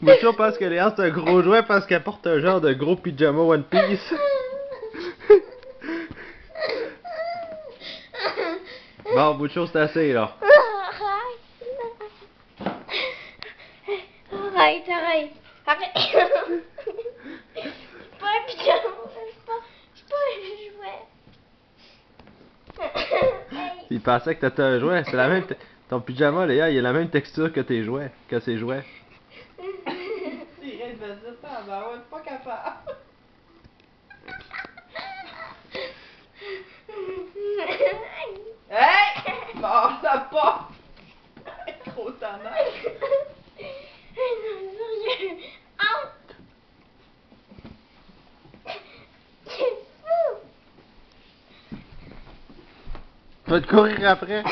Bouchon pense que Léa c'est un gros jouet parce qu'elle porte un genre de gros pyjama One Piece. Bon, Bouchon, c'est assez là. Arrête, arrête. Arrête. C'est pas un pyjama, c'est pas, c'est pas un jouet. Il pensait que t'étais un jouet. C'est la même. Ton pyjama, Léa, il a la même texture que tes jouets. Que ses jouets. Si, elle va dire ça, ben ouais, pas capable. Hey! Bon, ça pas! Trop tannant. Ah! C'est fou! Va te courir après?